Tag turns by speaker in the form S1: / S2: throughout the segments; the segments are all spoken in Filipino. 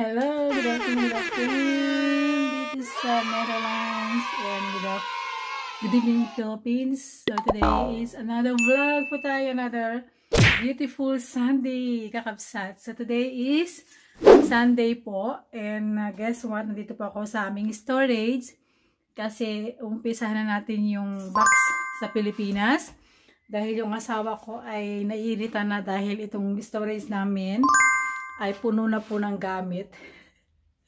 S1: Hello, good afternoon, good afternoon. This is uh, Netherlands and good, af- good evening Philippines. So today is another vlog po tayo, another beautiful Sunday, kakapsat. So today is Sunday po and uh, guess what, nandito po ako sa aming storage kasi umpisahan na natin yung box sa Pilipinas dahil yung asawa ko ay naiirita na dahil itong storage namin ay puno na po ng gamit.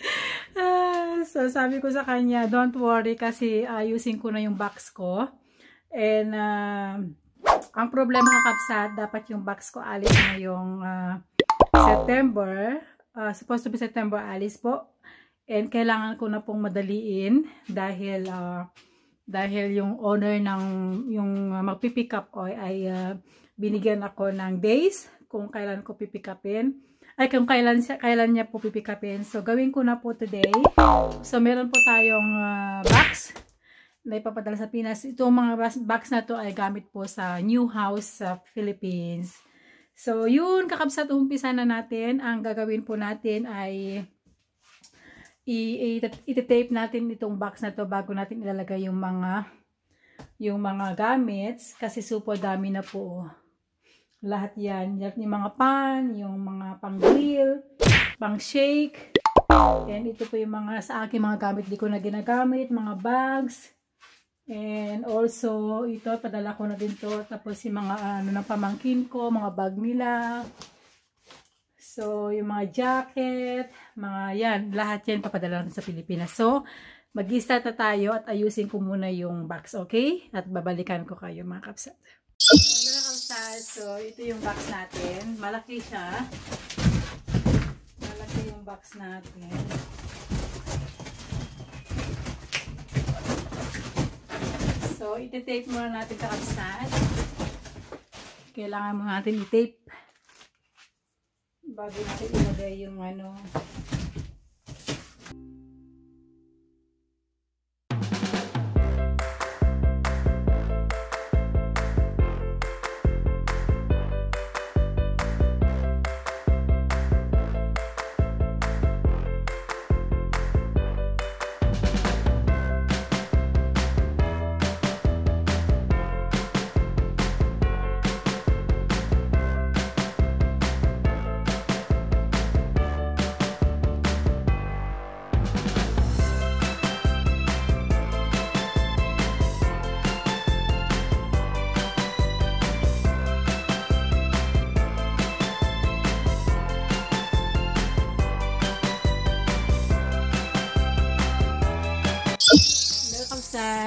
S1: Ah, so sabi ko sa kanya, don't worry kasi ayusin ko na yung box ko. And uh, ang problema kapsat, dapat yung box ko alis na yung uh, September. Uh, supposed to be September alis po. And kailangan ko na pong madaliin dahil uh, dahil yung owner ng yung magpipick up ko ay uh, binigyan ako ng days kung kailan ko pipikapin ay kung kailan, siya, kailan niya po pipikapin. So, gawin ko na po today. So, meron po tayong uh, box na ipapadala sa Pinas. Itong mga box na to ay gamit po sa new house sa Philippines. So, yun, kakabsat umpisa na natin. Ang gagawin po natin ay i-tape natin itong box na to bago natin ilalagay yung mga yung mga gamits kasi super dami na po. Lahat yan. Yan yung mga pan, yung mga pang grill, pang shake. And ito po yung mga sa akin mga gamit di ko na ginagamit, mga bags. And also, ito, padala ko na din to. Tapos yung mga ano ng pamangkin ko, mga bag nila. So, yung mga jacket, mga yan, lahat yan papadala natin sa Pilipinas. So, mag-start na tayo at ayusin ko muna yung box, okay? At babalikan ko kayo mga kapsat. Kapsat, so ito yung box natin. Malaki siya. Malaki yung box natin. So, iti-tape muna natin kakapsat. Kailangan mo natin i-tape bago natin ilagay yung ano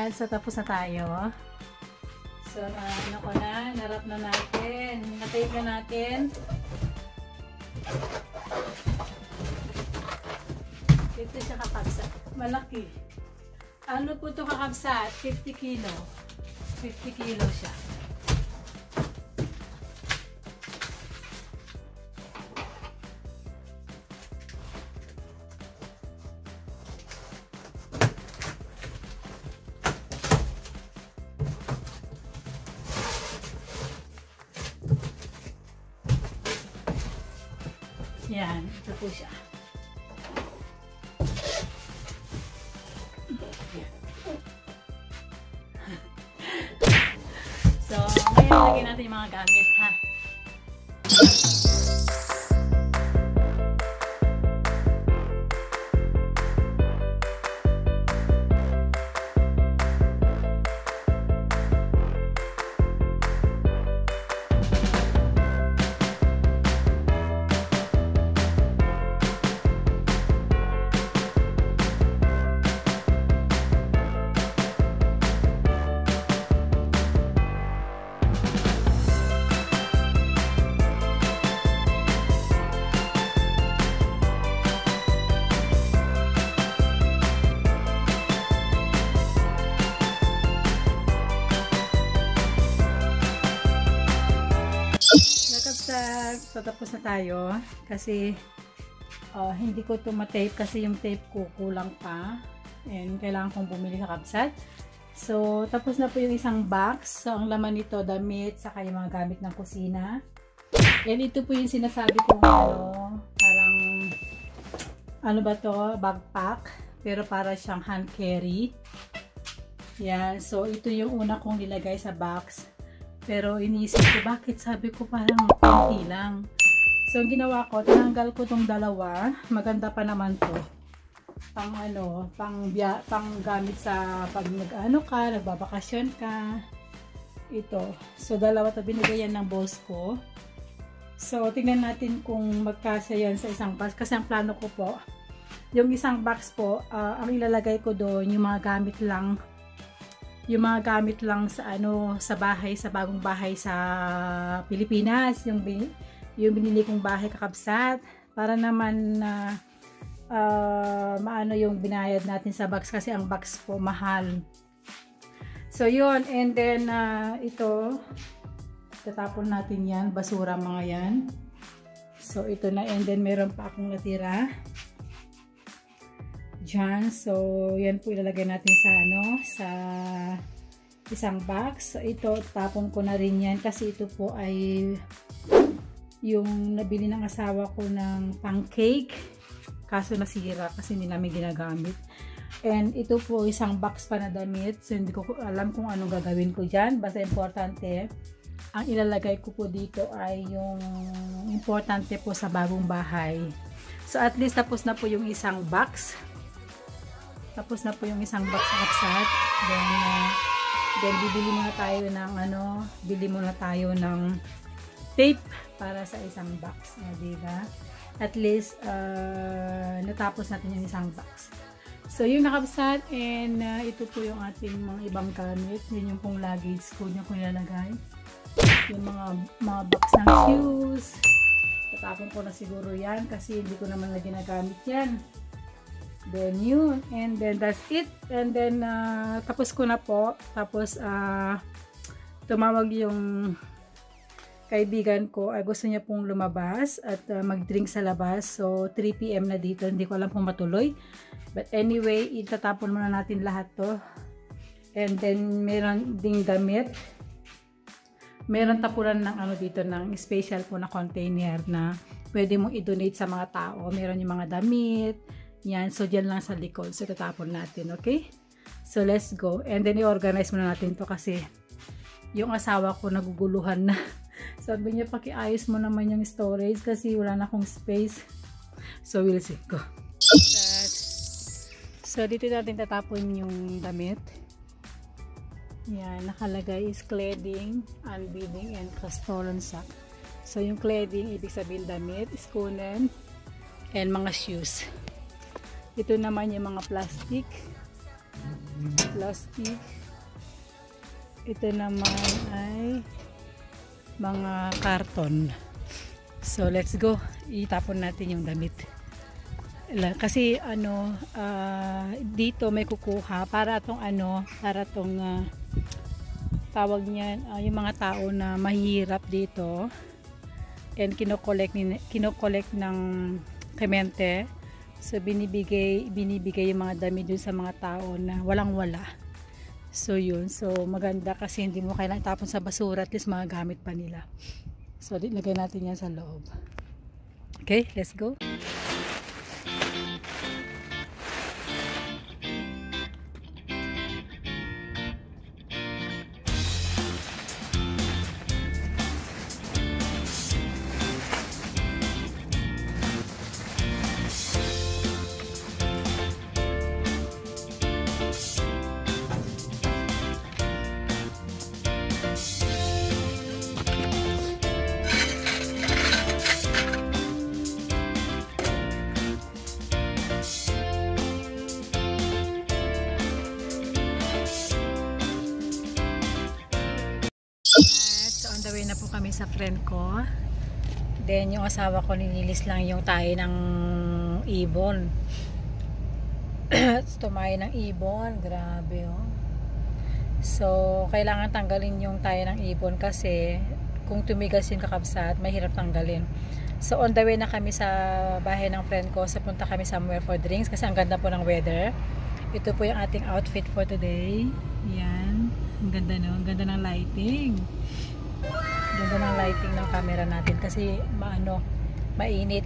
S1: kapsat. So, tapos na tayo. So, uh, ano ko na, narap na natin. Natape na natin. Ito siya kakabsat. Malaki. Ano po ito kakabsat? 50 kilo. 50 kilo siya. Lagyan natin yung mga gamit, ha? So, tapos na tayo. Kasi, uh, hindi ko ito tape kasi yung tape ko kulang pa. And kailangan kong bumili sa kapsat. So, tapos na po yung isang box. So, ang laman nito, damit, saka yung mga gamit ng kusina. And ito po yung sinasabi ko, ano, parang, ano ba to, backpack. Pero para siyang hand carry. Yan. So, ito yung una kong nilagay sa box. Pero iniisip ko, bakit sabi ko parang konti lang. So, ang ginawa ko, tinanggal ko tong dalawa. Maganda pa naman to. Pang ano, pang, biya, pang gamit sa pag nag-ano ka, nagbabakasyon ka. Ito. So, dalawa to binigay yan ng boss ko. So, tingnan natin kung magkasya yan sa isang box. Kasi ang plano ko po, yung isang box po, uh, ang ilalagay ko doon, yung mga gamit lang, yung mga gamit lang sa ano, sa bahay, sa bagong bahay sa Pilipinas, yung, yung binili kong bahay kakabsat, para naman na uh, maano yung binayad natin sa box kasi ang box po mahal. So, yun. And then, uh, ito, Tatapon natin yan. Basura mga yan. So, ito na. And then, meron pa akong natira. Diyan. So, yan po ilalagay natin sa ano, sa isang box. So, ito, tapon ko na rin yan kasi ito po ay yung nabili ng asawa ko ng pancake. Kaso nasira kasi hindi namin ginagamit. And ito po isang box pa na damit. So, hindi ko alam kung anong gagawin ko dyan. Basta importante, ang ilalagay ko po dito ay yung importante po sa bagong bahay. So at least tapos na po yung isang box. Tapos na po yung isang box sa kapsat. Then, uh, then bibili muna tayo ng ano, bili muna tayo ng tape para sa isang box. Uh, diba? At least, uh, natapos natin yung isang box. So, yung nakapsat and uh, ito po yung ating mga ibang gamit. Yun yung pong luggage ko niya kung ilalagay yung mga, mga box ng shoes. Tatapon ko na siguro yan kasi hindi ko naman na ginagamit yan. Then yun. And then that's it. And then uh, tapos ko na po. Tapos uh, tumawag yung kaibigan ko ay gusto niya pong lumabas at uh, mag-drink sa labas. So 3 p.m. na dito. Hindi ko alam kung matuloy. But anyway, itatapon muna natin lahat to. And then meron ding damit meron tapunan ng ano dito ng special po na container na pwede mong i-donate sa mga tao. Meron yung mga damit. Yan. So, dyan lang sa likod. So, tatapon natin. Okay? So, let's go. And then, i-organize muna natin to kasi yung asawa ko naguguluhan na. Sabi niya, pakiayos mo naman yung storage kasi wala na akong space. So, we'll see. Go. So, dito natin tatapon yung damit. Yan, nakalagay is cladding, unbedding, and castolan sack. So, yung cladding, ibig sabihin damit, skunen, and mga shoes. Ito naman yung mga plastic. Plastic. Ito naman ay mga karton. So, let's go. Itapon natin yung damit. Kasi, ano, uh, dito may kukuha para tong ano, para tong uh, tawag niyan uh, yung mga tao na mahirap dito and kino-collect kino-collect ng kemente so binibigay binibigay yung mga dami dun sa mga tao na walang wala. So yun. So maganda kasi hindi mo kailangan tapon sa basura at least mga gamit pa nila. So lagay natin yan sa loob. Okay let's go kami sa friend ko. Then, yung asawa ko ninilis lang yung tayo ng ibon. Tumayo ng ibon. Grabe, oh. So, kailangan tanggalin yung tayo ng ibon kasi kung tumigas yung kakabsat, mahirap tanggalin. So, on the way na kami sa bahay ng friend ko. So, punta kami somewhere for drinks kasi ang ganda po ng weather. Ito po yung ating outfit for today. Yan. Ang ganda no? Ang ganda ng lighting. Ganda ng lighting ng camera natin kasi maano, mainit.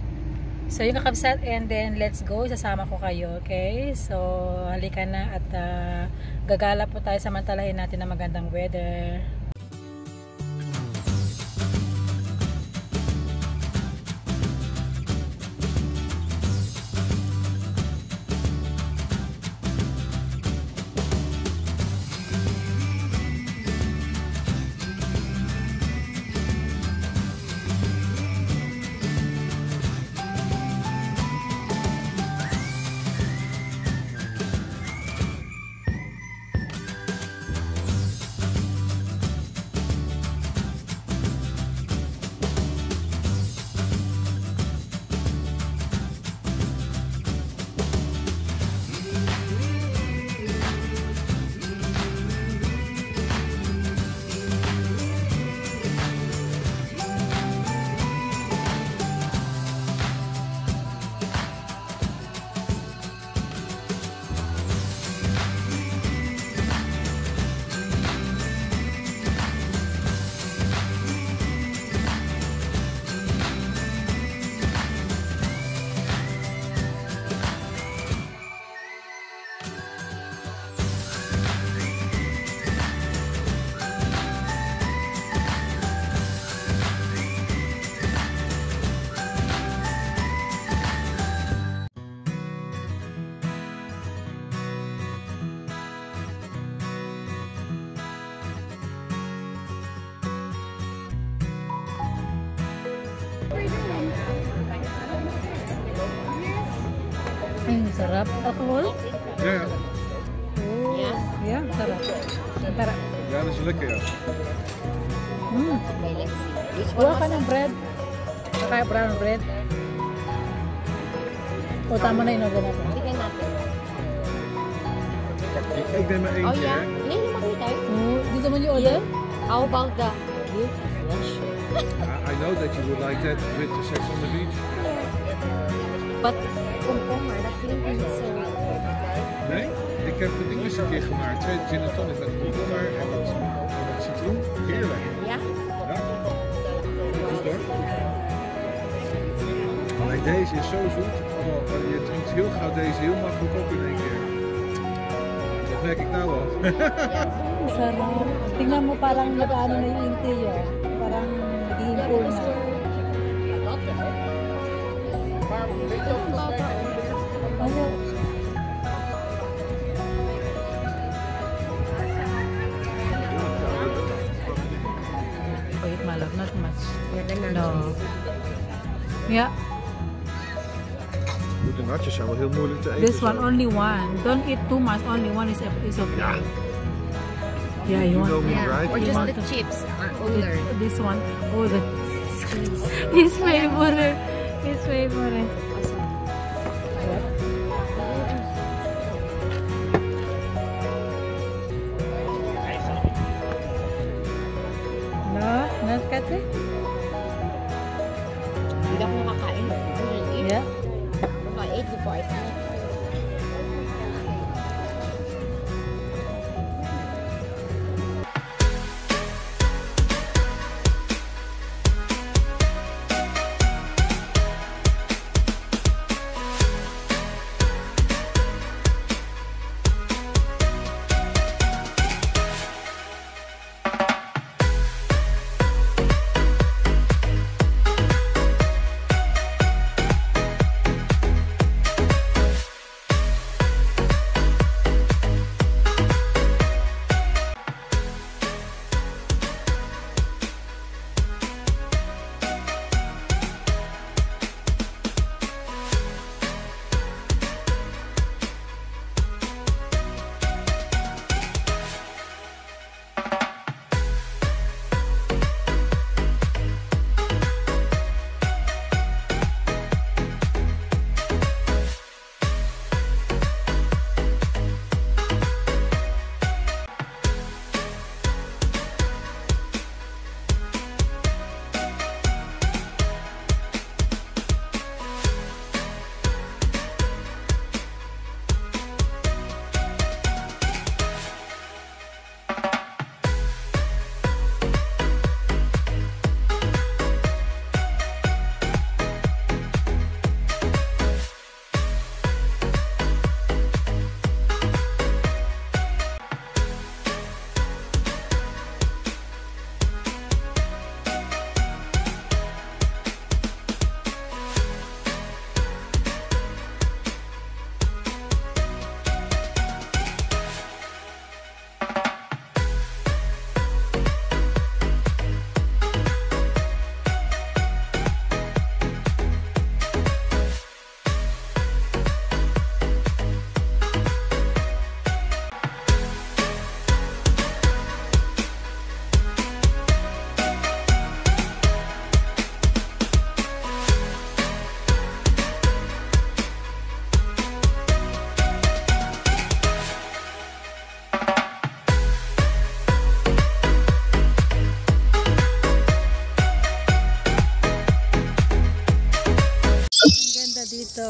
S1: So, yung kakabsat and then let's go. Sasama ko kayo, okay? So, halika na at uh, gagala po tayo samantalahin natin na magandang weather. Sarap. Alcohol?
S2: Ja, ja.
S1: Oh.
S3: Ja?
S1: Yeah, sarap. Tara.
S2: Ja, dat is lekker, ja.
S1: Mm.
S3: Okay, let's see. Which one
S1: Kuha
S3: was
S1: ka ng bread. Saka brown bread. O, tama na inorder natin.
S3: Tingnan natin.
S2: Ik, ik neem maar
S3: Oh
S2: eentje,
S3: yeah.
S2: hè.
S3: Hindi na makita.
S1: Oh, dito man yung order?
S3: How about the cute flesh?
S2: I, I know that you would like that with the sex on the beach.
S3: Komkommer, dat klinkt niet zo.
S2: Nee? Ik heb het ding eens een keer gemaakt. Twee gin en tonic met komkommer en wat, en wat citroen. Heerlijk.
S3: Ja?
S2: Ja. Goed hoor. Alleen deze is zo zoet. Oh, je drinkt heel gauw deze heel makkelijk op in één keer. Dat merk ik nou al.
S1: Sarap. Tingnan mo parang nag-ano na yung interior. Parang nag-iimpul na. Ano? Wait, my love, not much. No. Yeah,
S2: De natjes zijn wel heel moeilijk te eten.
S1: this one, only one. Don't eat too much, only one is, is okay. Yeah, you
S2: You know
S1: want
S2: me,
S3: Yeah.
S2: right?
S3: Or
S2: You
S3: just
S2: want-
S3: the chips are older.
S1: this one. Oh, the his favorite. His favorite.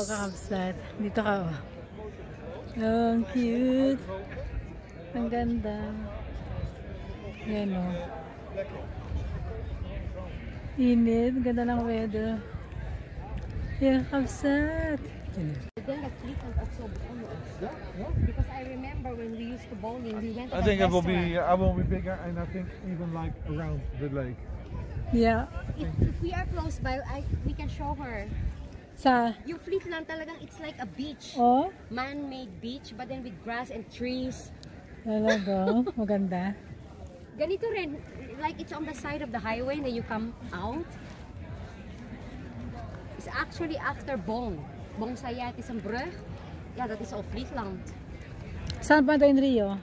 S1: Dito, kakabsat. Dito ka, oh. Oh, ang cute. Ang ganda. Yan, oh. Init. Ganda ng weather. Yan, kakabsat. Yan.
S3: Then the fleet and also bowling. Because I remember when we used to bowling, we went to
S2: I think it will be I will be bigger and I think even like around the lake.
S1: Yeah.
S3: If, if we are close by, I, we can show her.
S1: Sa,
S3: Yung fleet lang talagang, it's like a beach.
S1: oh,
S3: Man-made beach, but then with grass and trees.
S1: talaga. Maganda.
S3: Ganito rin, like it's on the side of the highway na you come out. It's actually after Bong. Bong Sayat is een brug. Ja, dat is al Friesland.
S1: Saan pa tayo in Rio?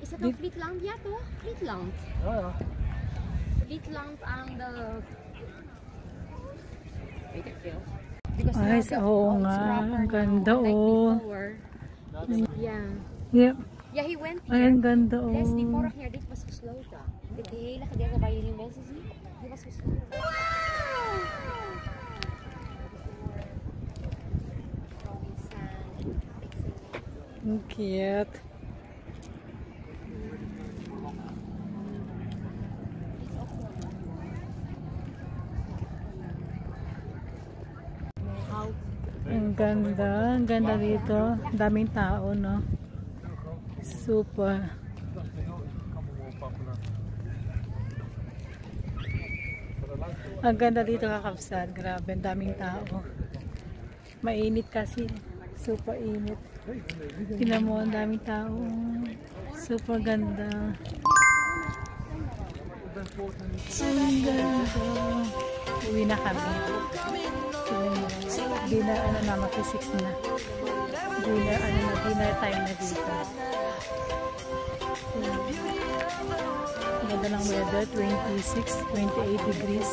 S3: Is het nou Friesland? Ja toch? Friesland.
S2: Ja, oh, ja.
S3: Friesland aan de... Weet ik veel. Because
S1: Ay,
S3: now the
S1: oo nga. Ang
S3: now,
S1: ganda,
S3: like
S1: oh.
S3: before. Yeah.
S1: Yep.
S3: Ja, he went
S1: Ay,
S3: here.
S1: ang ganda, oh.
S3: Die vorig jaar, dit was gesloten. Dit hele gedeelte waar jullie mensen zien, dit was gesloten. Throwing sand, fixing it.
S1: Ang cute.
S3: How
S1: Ang ganda. Ang ganda dito. Daming tao, no? Super. Ang ganda dito kakapsat. Grabe, ang daming tao. Mainit kasi. Super init. Tingnan mo, ang daming tao. Super ganda. Ang ganda. Uwi na kami. Na, ano na, mag-6 na. Dinner, ano na, dinner time na dito. Ganda ng weather, 26, 28 degrees.